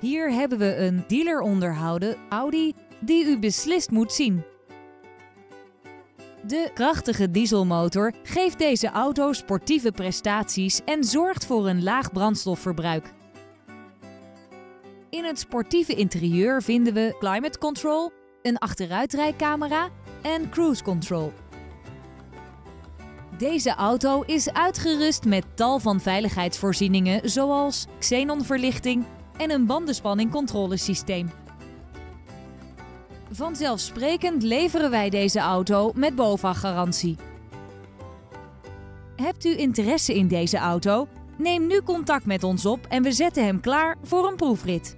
Hier hebben we een dealer onderhouden Audi die u beslist moet zien. De krachtige dieselmotor geeft deze auto sportieve prestaties en zorgt voor een laag brandstofverbruik. In het sportieve interieur vinden we climate control, een achteruitrijcamera en cruise control. Deze auto is uitgerust met tal van veiligheidsvoorzieningen zoals xenonverlichting en een bandenspanning controlesysteem. Vanzelfsprekend leveren wij deze auto met BOVAG-garantie. Hebt u interesse in deze auto? Neem nu contact met ons op en we zetten hem klaar voor een proefrit.